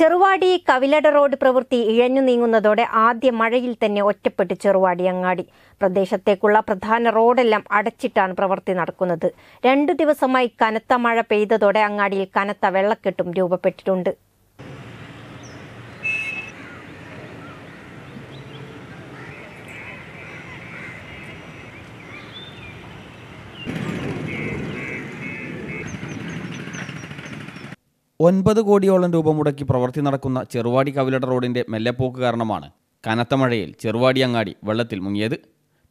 Cheruvadi Kavilada road പ്രവൃത്തി ഇഴഞ്ഞു നീങ്ങുന്നതോടെ ആദ്യ മഴയിൽ തന്നെ ഒറ്റപ്പെട്ട് ചെറുവാടി അങ്ങാടി പ്രദേശത്തേക്കുള്ള പ്രധാന റോഡെല്ലാം അടച്ചിട്ടാണ് പ്രവൃത്തി നടക്കുന്നത്. രണ്ടു ദിവസമായി കനത്ത മഴ പെയ്തതോടെ അങ്ങാടിയിൽ കനത്ത വെള്ളക്കെട്ടും രൂപപ്പെട്ടിട്ടുണ്ട്. ഒൻപത് കോടിയോളം രൂപ മുടക്കി പ്രവൃത്തി നടക്കുന്ന ചെറുവാടി കവിലട റോഡിന്റെ മെല്ലെപ്പോക്ക് കാരണമാണ് കനത്ത മഴയിൽ ചെറുവാടി അങ്ങാടി വെള്ളത്തിൽ മുങ്ങിയത്.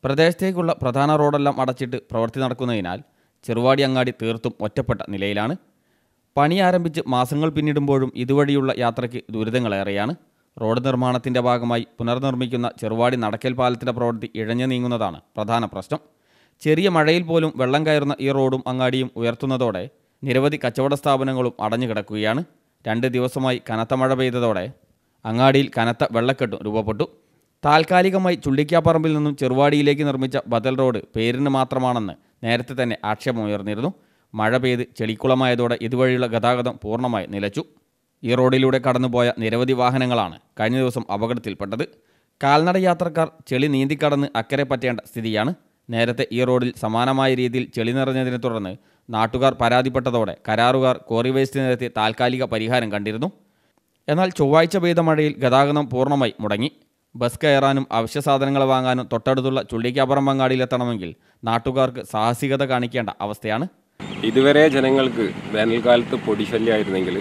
പ്രദേശത്തേക്കുള്ള പ്രധാന റോഡെല്ലാം അടച്ചിട്ട് പ്രവൃത്തി നടക്കുന്നതിനാൽ ചെറുവാടി അങ്ങാടി തീർത്തും ഒറ്റപ്പെട്ട നിലയിലാണ്. പണി ആരംഭിച്ച് മാസങ്ങൾ പിന്നിടുമ്പോഴും ഇതുവഴിയുള്ള യാത്രയ്ക്ക് ദുരിതങ്ങളേറെയാണ്. റോഡ് നിർമ്മാണത്തിന്റെ ഭാഗമായി പുനർനിർമ്മിക്കുന്ന ചെറുവാടി നടക്കൽ പാലത്തിന്റെ പ്രവൃത്തി ഇഴഞ്ഞു നീങ്ങുന്നതാണ് പ്രധാന പ്രശ്നം. ചെറിയ മഴയിൽ പോലും വെള്ളം കയറുന്ന ഈ റോഡും അങ്ങാടിയും ഉയർത്തുന്നതോടെ നിരവധി കച്ചവട സ്ഥാപനങ്ങളും അടഞ്ഞു കിടക്കുകയാണ്. രണ്ട് ദിവസമായി കനത്ത മഴ പെയ്തതോടെ അങ്ങാടിയിൽ കനത്ത വെള്ളക്കെട്ടും രൂപപ്പെട്ടു. താൽക്കാലികമായി ചുള്ളിക്കാപ്പറമ്പിൽ നിന്നും ചെറുവാടിയിലേക്ക് നിർമ്മിച്ച ബദൽ റോഡ് പേരിന് മാത്രമാണെന്ന് നേരത്തെ തന്നെ ആക്ഷേപമുയർന്നിരുന്നു മഴ പെയ്ത് ചെളിക്കുളമായതോടെ ഇതുവഴിയുള്ള ഗതാഗതം പൂർണമായി നിലച്ചു. ഈ റോഡിലൂടെ കടന്നുപോയ നിരവധി വാഹനങ്ങളാണ് കഴിഞ്ഞ ദിവസം അപകടത്തിൽപ്പെട്ടത്. കാൽനട യാത്രക്കാർ ചെളി നീന്തിക്കടന്ന് അക്കരെ പറ്റേണ്ട സ്ഥിതിയാണ്. നേരത്തെ ഈ റോഡിൽ സമാനമായ രീതിയിൽ ചെളി നിറഞ്ഞതിനെ തുടർന്ന് നാട്ടുകാർ പരാതിപ്പെട്ടതോടെ കരാറുകാർ കോറി വേസ്റ്റ് നിരത്തി താൽക്കാലിക പരിഹാരം കണ്ടിരുന്നു. എന്നാൽ ചൊവ്വാഴ്ച പെയ്ത മഴയിൽ ഗതാഗതം പൂർണമായി മുടങ്ങി. ബസ് കയറാനും അവശ്യ സാധനങ്ങൾ വാങ്ങാനും തൊട്ടടുത്തുള്ള ചുള്ളിക്കാപ്പുറം പങ്കാളിയിലെത്തണമെങ്കിൽ നാട്ടുകാർക്ക് സാഹസികത കാണിക്കേണ്ട അവസ്ഥയാണ്. ഇതുവരെ ജനങ്ങൾക്ക് വേനൽക്കാലത്ത് പൊടിശല്യമായിരുന്നെങ്കിൽ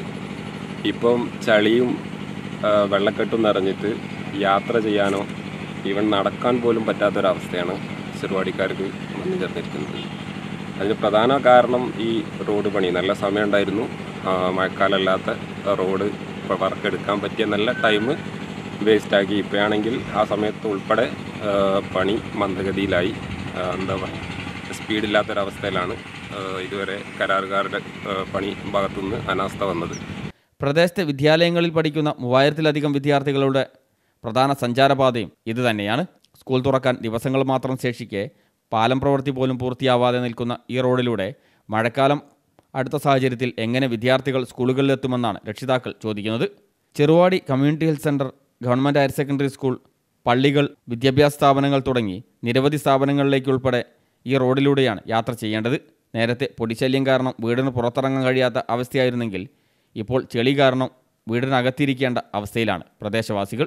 ഇപ്പം ചളിയും വെള്ളക്കെട്ടും നിറഞ്ഞിട്ട് യാത്ര ചെയ്യാനോ ഈവൻ നടക്കാൻ പോലും പറ്റാത്തൊരവസ്ഥയാണ് ചെറുവാടിക്കാർക്ക് വന്നു ചേർന്നിരിക്കുന്നത്. അതിന് പ്രധാന കാരണം ഈ റോഡ് പണി. നല്ല സമയമുണ്ടായിരുന്നു. മഴക്കാലമല്ലാത്ത റോഡ് വർക്ക് എടുക്കാൻ പറ്റിയ നല്ല ടൈം വേസ്റ്റാക്കി ഇപ്പോഴാണെങ്കിൽ ആ സമയത്ത് ഉൾപ്പെടെ പണി മന്ദഗതിയിലായി. എന്താ പറയുക സ്പീഡില്ലാത്തൊരവസ്ഥയിലാണ് ഇതുവരെ കരാറുകാരുടെ പണി ഭാഗത്തുനിന്ന് അനാസ്ഥ വന്നത്. പ്രദേശത്തെ വിദ്യാലയങ്ങളിൽ പഠിക്കുന്ന മൂവായിരത്തിലധികം വിദ്യാർത്ഥികളുടെ പ്രധാന സഞ്ചാരപാതയും ഇത് തന്നെയാണ് സ്കൂൾ തുറക്കാൻ ദിവസങ്ങൾ മാത്രം ശേഷിക്കെ പാലം പ്രവൃത്തി പോലും പൂർത്തിയാവാതെ നിൽക്കുന്ന ഈ റോഡിലൂടെ മഴക്കാലം അടുത്ത സാഹചര്യത്തിൽ എങ്ങനെ വിദ്യാർത്ഥികൾ സ്കൂളുകളിലെത്തുമെന്നാണ് രക്ഷിതാക്കൾ ചോദിക്കുന്നത്. Cheruvadi community health centre government higher secondary school പള്ളികൾ വിദ്യാഭ്യാസ സ്ഥാപനങ്ങൾ തുടങ്ങി നിരവധി സ്ഥാപനങ്ങളിലേക്കുൾപ്പെടെ ഈ റോഡിലൂടെയാണ് യാത്ര ചെയ്യേണ്ടത്. നേരത്തെ പൊടിശല്യം കാരണം വീടിന് പുറത്തിറങ്ങാൻ കഴിയാത്ത അവസ്ഥയായിരുന്നെങ്കിൽ ഇപ്പോൾ ചെളി കാരണം വീടിനകത്തിരിക്കേണ്ട അവസ്ഥയിലാണ് പ്രദേശവാസികൾ.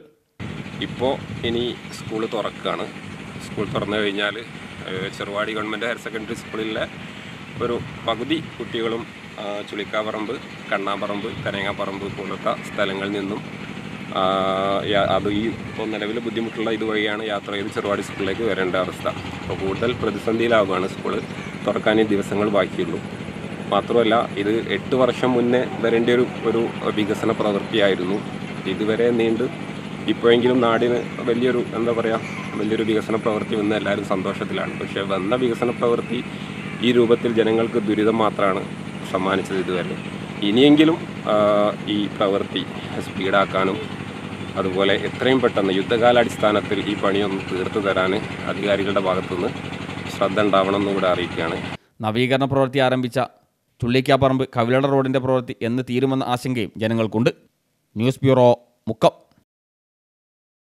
ഇപ്പോൾ ഇനി സ്കൂൾ തുറക്കുകയാണ് സ്കൂൾ തുറന്നു കഴിഞ്ഞാൽ ചെറുവാടി ഗവൺമെന്റ് ഹയർ സെക്കൻഡറി സ്കൂളിലെ ഒരു പകുതി കുട്ടികളും ചുളിക്കാപ്പറമ്പ് കണ്ണാപ്പറമ്പ് കനങ്ങാപ്പറമ്പ് പോലത്തെ സ്ഥലങ്ങളിൽ നിന്നും അത് ഈ ഇപ്പോൾ നിലവിൽ ബുദ്ധിമുട്ടുള്ള ഇതുവഴിയാണ് യാത്ര ചെയ്ത് ചെറുവാടി സ്കൂളിലേക്ക് വരേണ്ട അവസ്ഥ. അപ്പോൾ കൂടുതൽ പ്രതിസന്ധിയിലാവുകയാണ് സ്കൂൾ തുറക്കാൻ ഈ ദിവസങ്ങൾ ബാക്കിയുള്ളൂ. മാത്രമല്ല ഇത് എട്ട് വർഷം മുന്നേ വരേണ്ട ഒരു ഒരു വികസന പ്രവൃത്തിയായിരുന്നു. ഇതുവരെ നീണ്ട് ഇപ്പോഴെങ്കിലും നാടിന് വലിയൊരു എന്താ പറയുക വലിയൊരു വികസന പ്രവൃത്തി വന്ന് എല്ലാവരും സന്തോഷത്തിലാണ്. പക്ഷേ വന്ന വികസന പ്രവൃത്തി ഈ രൂപത്തിൽ ജനങ്ങൾക്ക് ദുരിതം മാത്രമാണ് സമ്മാനിച്ചത് ഇതുവരെ. ഇനിയെങ്കിലും ഈ പ്രവൃത്തി സ്പീഡാക്കാനും അതുപോലെ എത്രയും പെട്ടെന്ന് യുദ്ധകാലാടിസ്ഥാനത്തിൽ ഈ പണിയൊന്ന് തീർത്തു തരാൻ അധികാരികളുടെ ഭാഗത്തുനിന്ന് ശ്രദ്ധ ഉണ്ടാവണം എന്നുകൂടെ അറിയിക്കുകയാണ്. നവീകരണ പ്രവൃത്തി ആരംഭിച്ച ചുള്ളിക്കാപ്പറമ്പ് കവിലട റോഡിന്റെ പ്രവൃത്തി എന്ന് തീരുമെന്ന ആശങ്കയും ജനങ്ങൾക്കുണ്ട്. News bureau Mukkam.